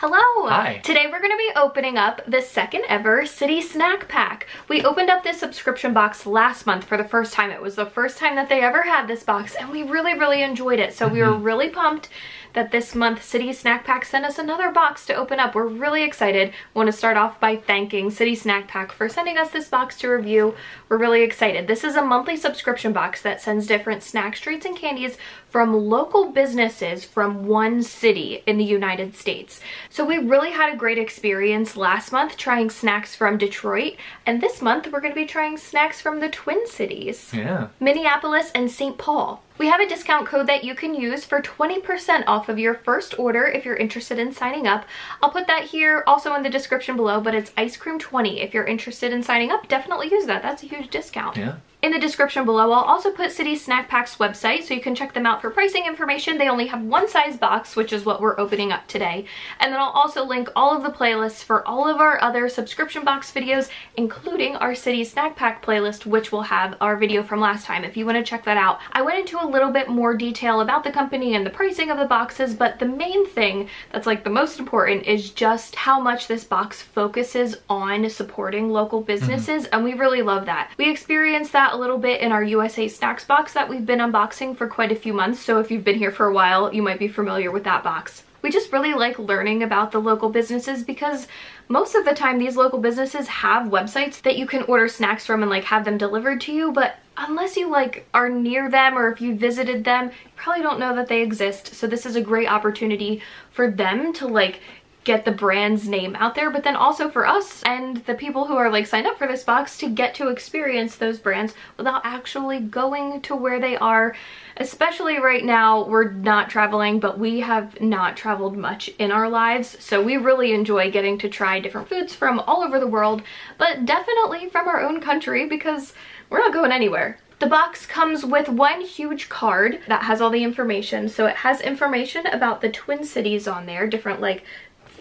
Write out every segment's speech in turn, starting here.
Hello! Hi. Today we're going to be opening up the second ever City Snack Pack. We opened up this subscription box last month for the first time. It was the first time that they ever had this box and we really, really enjoyed it. So mm -hmm. we were mm-hmm. really pumped that this month City Snack Pack sent us another box to open up. We're really excited. want to start off by thanking City Snack Pack for sending us this box to review. We're really excited. This is a monthly subscription box that sends different snacks, treats, and candies from local businesses from one city in the United States. So we really had a great experience last month trying snacks from Detroit, and this month we're going to be trying snacks from the Twin Cities. Yeah. Minneapolis and St. Paul. We have a discount code that you can use for 20% off of your first order if you're interested in signing up. I'll put that here also in the description below, but it's ice cream 20. If you're interested in signing up, definitely use that. That's a huge discount. Yeah. In the description below, I'll also put City Snack Pack's website so you can check them out for pricing information. They only have one size box, which is what we're opening up today. And then I'll also link all of the playlists for all of our other subscription box videos, including our City Snack Pack playlist, which will have our video from last time if you want to check that out. I went into a little bit more detail about the company and the pricing of the boxes, but the main thing that's like the most important is just how much this box focuses on supporting local businesses, mm -hmm. and we really love that. We experienced that a little bit in our USA Snax box that we've been unboxing for quite a few months, so if you've been here for a while, you might be familiar with that box. We just really like learning about the local businesses because most of the time these local businesses have websites that you can order snacks from and like have them delivered to you, but unless you like are near them or if you visited them, you probably don't know that they exist. So this is a great opportunity for them to like get the brand's name out there, but then also for us and the people who are like signed up for this box to get to experience those brands without actually going to where they are. Especially right now, we're not traveling, but we have not traveled much in our lives. So we really enjoy getting to try different foods from all over the world, but definitely from our own country because we're not going anywhere. The box comes with one huge card that has all the information. So it has information about the Twin Cities on there, different like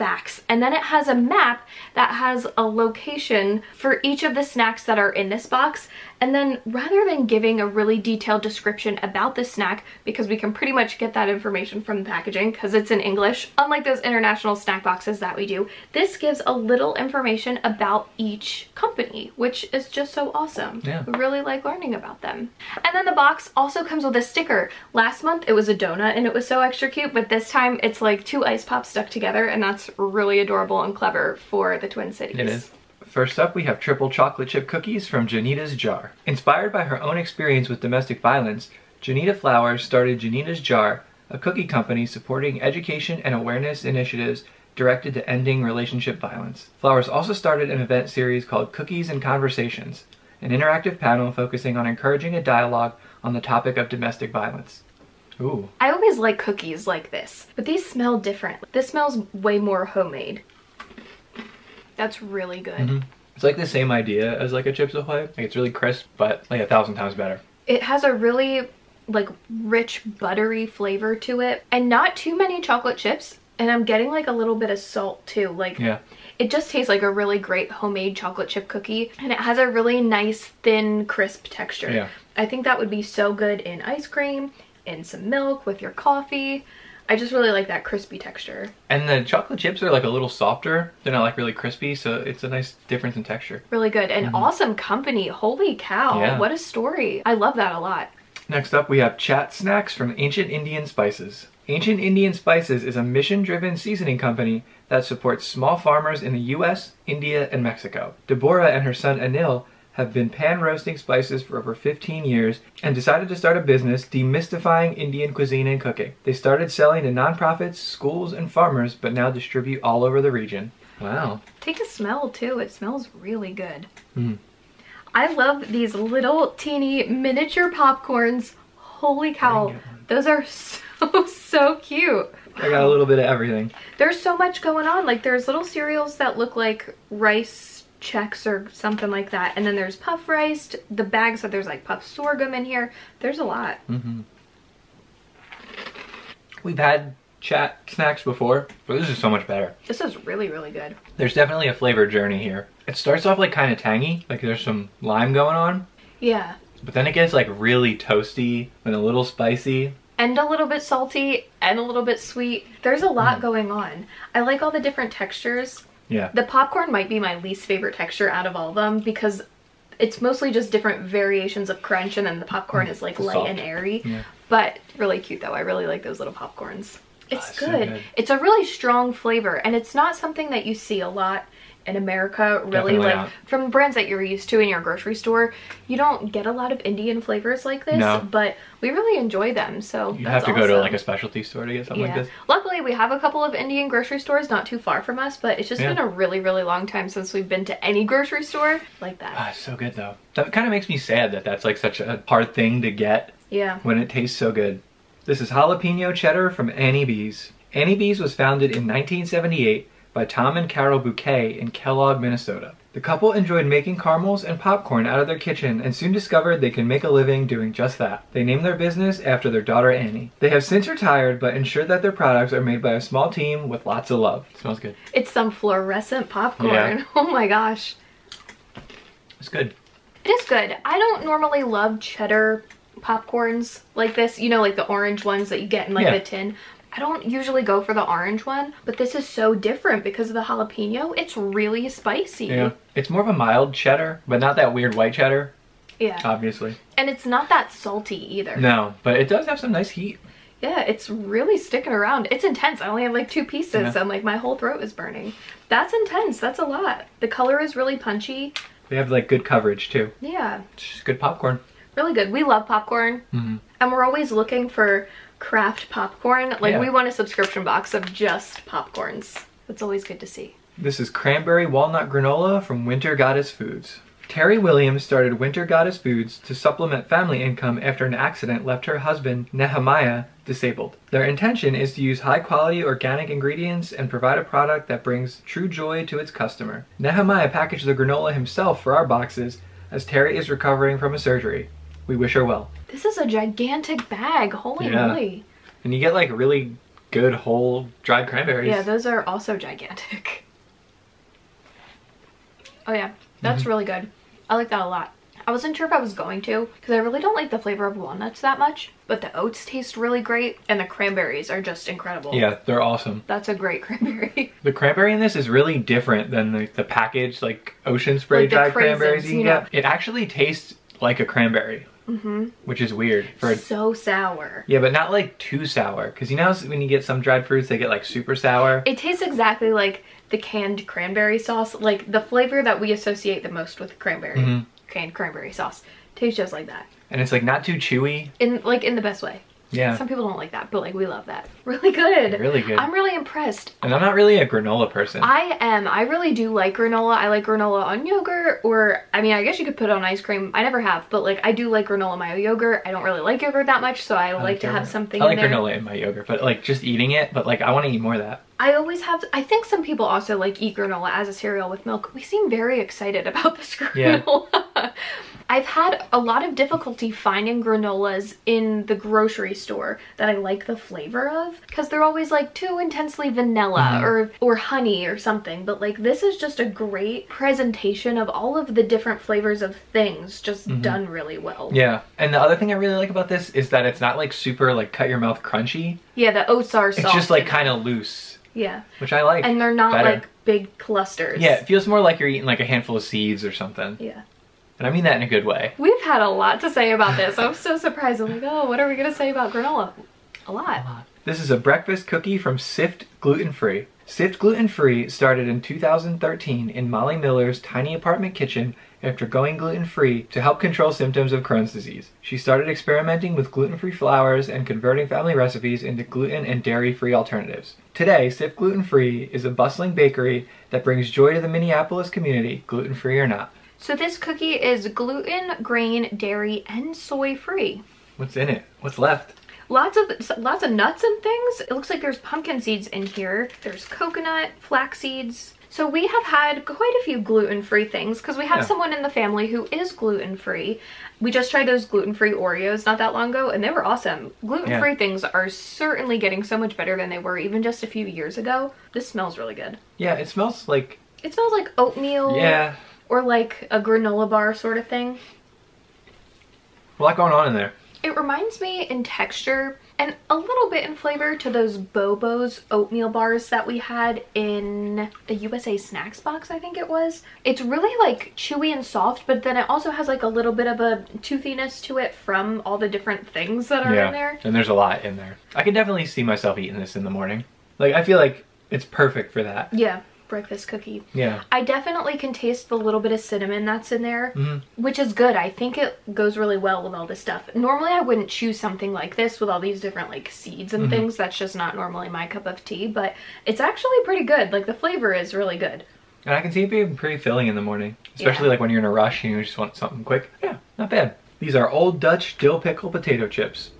facts. And then it has a map that has a location for each of the snacks that are in this box. And then rather than giving a really detailed description about the snack, because we can pretty much get that information from the packaging because it's in English, unlike those international snack boxes that we do, this gives a little information about each company, which is just so awesome. Yeah. We really like learning about them. And then the box also comes with a sticker. Last month it was a donut and it was so extra cute, but this time it's like two ice pops stuck together and that's really adorable and clever for the Twin Cities. It is. First up, we have triple chocolate chip cookies from Janita's Jar. Inspired by her own experience with domestic violence, Janita Flowers started Janita's Jar, a cookie company supporting education and awareness initiatives directed to ending relationship violence. Flowers also started an event series called Cookies and Conversations, an interactive panel focusing on encouraging a dialogue on the topic of domestic violence. Ooh. I always like cookies like this, but these smell different. This smells way more homemade. That's really good. Mm -hmm. It's like the same idea as like a Chips Ahoy. Like it's really crisp, but like a thousand times better. It has a really like rich buttery flavor to it and not too many chocolate chips and I'm getting like a little bit of salt too. Like yeah. it just tastes like a really great homemade chocolate chip cookie and it has a really nice thin crisp texture. Yeah. I think that would be so good in ice cream, in some milk with your coffee. I just really like that crispy texture. And the chocolate chips are like a little softer. They're not like really crispy, so it's a nice difference in texture. Really good. And mm -hmm. awesome company. Holy cow. Yeah. What a story. I love that a lot. Next up, we have Chaat Snacks from Ancient Indian Spices. Ancient Indian Spices is a mission-driven seasoning company that supports small farmers in the US, India, and Mexico. Deborah and her son Anil have been pan roasting spices for over 15 years and decided to start a business demystifying Indian cuisine and cooking. They started selling to nonprofits, schools, and farmers, but now distribute all over the region. Wow. Take a smell too. It smells really good. Mm. I love these little teeny miniature popcorns. Holy cow. Those are so, so cute. I got a little bit of everything. There's so much going on. Like there's little cereals that look like rice Chex or something like that. And then there's puff rice. The bag said there's like puff sorghum in here. There's a lot. Mm -hmm. We've had chaat snacks before, but this is so much better. This is really, really good. There's definitely a flavor journey here. It starts off like kind of tangy, like there's some lime going on. Yeah. But then it gets like really toasty and a little spicy. and a little bit salty and a little bit sweet. There's a lot Mm. going on. I like all the different textures. Yeah. The popcorn might be my least favorite texture out of all of them because it's mostly just different variations of crunch and then the popcorn mm, is like light salt. and airy. Yeah. But really cute though. I really like those little popcorns. It's ah, so good. good. It's a really strong flavor and it's not something that you see a lot in America really Definitely like not. from brands that you're used to in your grocery store. You don't get a lot of Indian flavors like this, No. but we really enjoy them. So You have to go to like a specialty store to get something yeah. like this. Luckily, we have a couple of Indian grocery stores not too far from us, but it's just Yeah. been a really, really long time since we've been to any grocery store like that. Ah, so good though. That kind of makes me sad that that's like such a hard thing to get Yeah. when it tastes so good. This is jalapeno cheddar from Annie B's. Annie B's was founded in 1978 by Tom and Carol Bouquet in Kellogg, Minnesota. The couple enjoyed making caramels and popcorn out of their kitchen and soon discovered they can make a living doing just that. They named their business after their daughter Annie. They have since retired but ensure that their products are made by a small team with lots of love. It smells good. It's some fluorescent popcorn. Yeah. Oh my gosh. It's good. It is good. I don't normally love cheddar popcorns like this, you know, like the orange ones that you get in like Yeah. the tin. I don't usually go for the orange one, but this is so different because of the jalapeno. It's really spicy. Yeah. It's more of a mild cheddar, but not that weird white cheddar, Yeah. obviously. And it's not that salty either. No, but it does have some nice heat. Yeah, it's really sticking around. It's intense. I only have like two pieces Yeah. and like my whole throat is burning. That's intense. That's a lot. The color is really punchy. They have like good coverage too. Yeah, It's just good popcorn. really good. We love popcorn hmm and we're always looking for craft popcorn. Like Yeah. we want a subscription box of just popcorns. It's always good to see. This is cranberry walnut granola from Winter Goddess Foods. Terry Williams started Winter Goddess Foods to supplement family income after an accident left her husband, Nehemiah, disabled. Their intention is to use high quality organic ingredients and provide a product that brings true joy to its customer. Nehemiah packaged the granola himself for our boxes as Terry is recovering from a surgery. We wish her well. This is a gigantic bag. Holy Yeah. moly. And you get like really good whole dried cranberries. Yeah, those are also gigantic. Oh yeah, that's Mm-hmm. really good. I like that a lot. I wasn't sure if I was going to because I really don't like the flavor of walnuts that much, but the oats taste really great and the cranberries are just incredible. yeah, they're awesome. That's a great cranberry. The cranberry in this is really different than the, the packaged like ocean spray Like dried craisins, cranberries you you know. get. It actually tastes like a cranberry, hmm which is weird. For So sour. yeah, but not like too sour. Because you know when you get some dried fruits, they get like super sour. It tastes exactly like the canned cranberry sauce, like the flavor that we associate the most with cranberry. Mm -hmm. Canned cranberry sauce. Tastes just like that. And it's like not too chewy. In like in the best way. Yeah, Some people don't like that, but like we love that. Really good. really good. I'm really impressed. and I'm not really a granola person. I am. I really do like granola. I like granola on yogurt, or I mean, I guess you could put it on ice cream. I never have, but like I do like granola mayo yogurt. I don't really like yogurt that much, so I, like to have something I like in granola in my yogurt, but like just eating it. But like I want to eat more of that. I always have. I think some people also like eat granola as a cereal with milk. We seem very excited about this Yeah. I've had a lot of difficulty finding granolas in the grocery store that I like the flavor of because they're always like too intensely vanilla Mhm. or or honey or something. But like this is just a great presentation of all of the different flavors of things just Mhm. done really well. Yeah, and the other thing I really like about this is that it's not like super like cut your mouth crunchy. Yeah, the oats are soft. It's just like kind of loose, yeah, which I like. and they're not better. like big clusters. Yeah, it feels more like you're eating like a handful of seeds or something. Yeah. And I mean that in a good way. We've had a lot to say about this. I'm so surprised. I'm like, oh, what are we gonna say about granola? A lot. This is a breakfast cookie from Sift Gluten Free. Sift Gluten Free started in 2013 in Molly Miller's tiny apartment kitchen after going gluten free to help control symptoms of Crohn's disease. She started experimenting with gluten free flours and converting family recipes into gluten and dairy free alternatives. Today, Sift Gluten Free is a bustling bakery that brings joy to the Minneapolis community, gluten free or not. So this cookie is gluten, grain, dairy, and soy free. What's in it? What's left? Lots of lots of nuts and things. It looks like there's pumpkin seeds in here. There's coconut, flax seeds. So we have had quite a few gluten-free things because we have Yeah. someone in the family who is gluten-free. We just tried those gluten-free Oreos not that long ago and they were awesome. Gluten-free Yeah. things are certainly getting so much better than they were even just a few years ago. This smells really good. Yeah, it smells like It smells like oatmeal yeah, or like a granola bar sort of thing. a lot going on in there. It reminds me in texture and a little bit in flavor to those Bobo's oatmeal bars that we had in the USA Snax box, I think it was. It's really like chewy and soft, but then it also has like a little bit of a toothiness to it from all the different things that are yeah, in there. and there's a lot in there. I can definitely see myself eating this in the morning. Like I feel like it's perfect for that. Yeah, breakfast cookie. Yeah. I definitely can taste the little bit of cinnamon that's in there, Mhm. which is good. I think it goes really well with all this stuff. Normally, I wouldn't choose something like this with all these different like seeds and things. That's just not normally my cup of tea, but it's actually pretty good. Like the flavor is really good. And I can see it being pretty filling in the morning, especially Yeah. like when you're in a rush and you just want something quick. Yeah, not bad. These are Old Dutch dill pickle potato chips.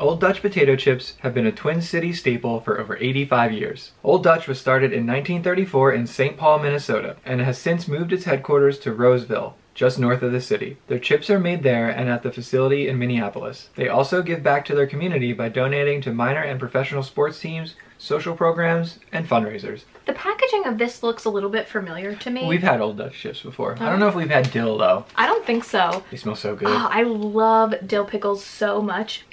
Old Dutch potato chips have been a Twin Cities staple for over 85 years. Old Dutch was started in 1934 in St. Paul, Minnesota, and has since moved its headquarters to Roseville, just north of the city. Their chips are made there and at the facility in Minneapolis. They also give back to their community by donating to minor and professional sports teams, social programs, and fundraisers. The packaging of this looks a little bit familiar to me. We've had Old Dutch chips before. I don't oh. know if we've had dill though. I don't think so. They smell so ah, good. Oh, I love dill pickles so much.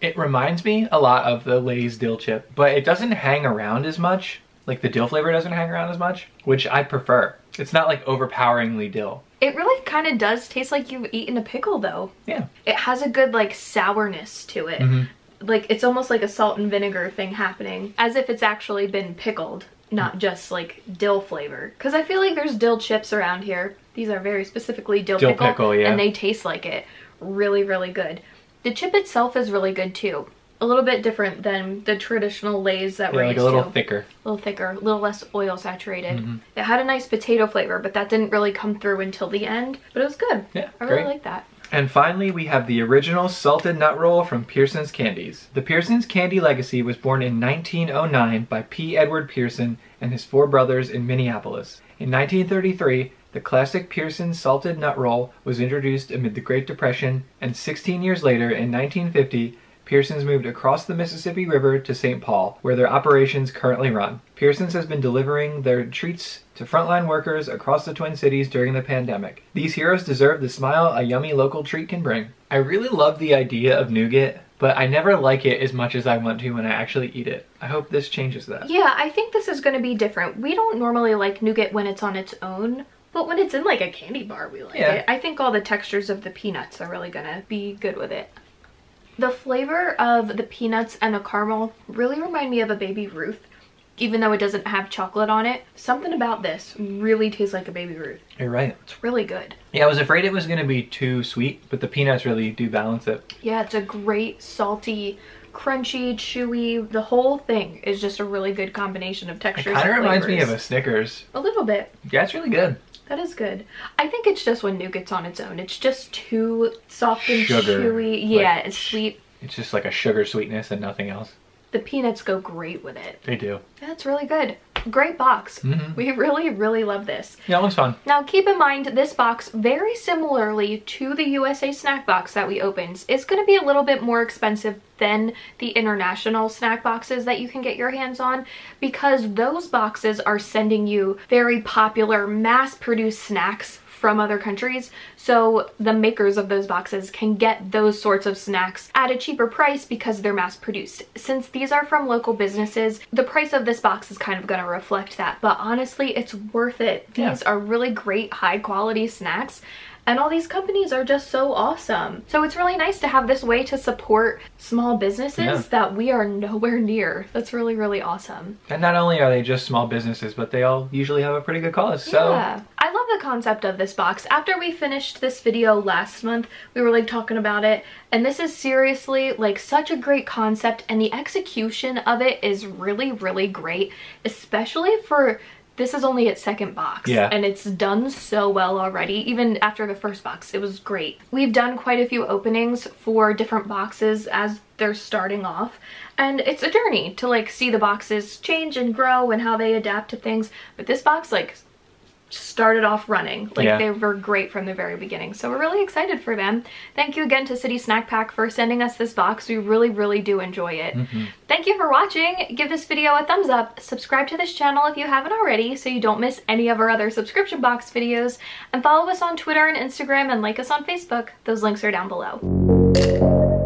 It reminds me a lot of the Lay's dill chip, but it doesn't hang around as much. Like the dill flavor doesn't hang around as much, which I prefer. It's not like overpoweringly dill. It really kind of does taste like you've eaten a pickle though. Yeah. It has a good like sourness to it. Mm -hmm. Like it's almost like a salt and vinegar thing happening, as if it's actually been pickled, not just like dill flavor. Because I feel like there's dill chips around here. These are very specifically dill, Dill pickle, pickle, yeah. and they taste like it. Really, really good. The chip itself is really good too. A little bit different than the traditional Lay's that Yeah, we're like used a little to. thicker. a little thicker, a little less oil saturated. Mm-hmm. It had a nice potato flavor, but that didn't really come through until the end. But it was good. Yeah, I really like that. And finally, we have the original salted nut roll from Pearson's Candies. The Pearson's Candy legacy was born in 1909 by P. Edward Pearson and his four brothers in Minneapolis. In 1933, the classic Pearson salted nut roll was introduced amid the Great Depression, and 16 years later, in 1950, Pearson's moved across the Mississippi River to St. Paul, where their operations currently run. Pearson's has been delivering their treats to frontline workers across the Twin Cities during the pandemic. These heroes deserve the smile a yummy local treat can bring. I really love the idea of nougat, but I never like it as much as I want to when I actually eat it. I hope this changes that. Yeah, I think this is going to be different. We don't normally like nougat when it's on its own, but when it's in like a candy bar, we like Yeah. it. I think all the textures of the peanuts are really going to be good with it. The flavor of the peanuts and the caramel really remind me of a Baby Ruth, even though it doesn't have chocolate on it. Something about this really tastes like a Baby Ruth. You're right. It's really good. Yeah, I was afraid it was going to be too sweet, but the peanuts really do balance it. Yeah, it's a great salty, crunchy, chewy. The whole thing is just a really good combination of textures It kind of reminds me of a. Snickers. a little bit. Yeah, it's really good. That is good. I think it's just when nougat's on its own. It's just too soft and Sugar, chewy. Yeah, like, it's sweet. It's just like a sugar sweetness and nothing else. The peanuts go great with it. They do. That's really good. Great box. Mhm. We really, really love this. Yeah, it looks fun. Now keep in mind this box, very similarly to the USA snack box that we opened, is going to be a little bit more expensive than the international snack boxes that you can get your hands on because those boxes are sending you very popular mass-produced snacks from other countries. So the makers of those boxes can get those sorts of snacks at a cheaper price because they're mass produced since these are from local businesses the price of this box is kind of going to reflect that. But honestly it's worth it. Yeah. these are really great high quality snacks and all these companies are just so awesome. So it's really nice to have this way to support small businesses Yeah. that we are nowhere near. That's really, really awesome. And not only are they just small businesses, but they all usually have a pretty good cause. So Yeah. I love the concept of this box. After we finished this video last month, we were like talking about it, and this is seriously like such a great concept, and the execution of it is really, really great, especially for this is only its second box Yeah. and it's done so well already. Even after the first box it was great. We've done quite a few openings for different boxes as they're starting off and it's a journey to like see the boxes change and grow and how they adapt to things. But this box like started off running. Like Yeah. they were great from the very beginning. So we're really excited for them. Thank you again to City Snack Pack for sending us this box. We really, really do enjoy it. Mm-hmm. Thank you for watching. Give this video a thumbs up. Subscribe to this channel if you haven't already so you don't miss any of our other subscription box videos. And follow us on Twitter and Instagram and like us on Facebook. Those links are down below.